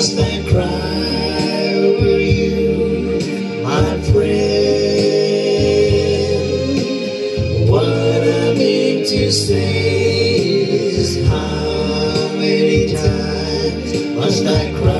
must I cry over you, my friend? What I mean to say is how many times must I cry?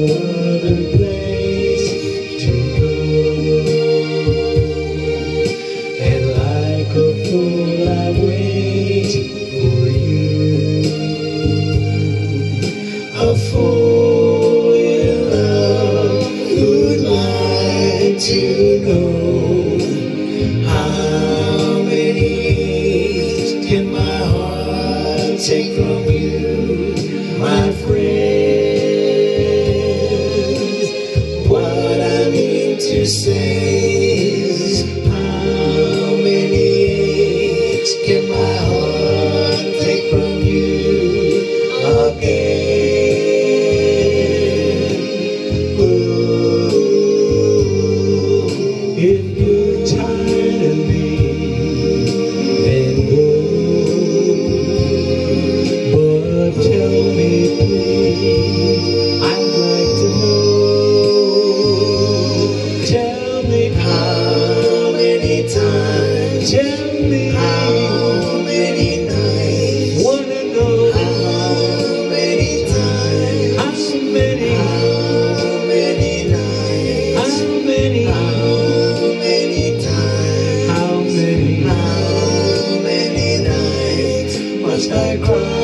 take from you, my friends. What I mean to say. as I cry.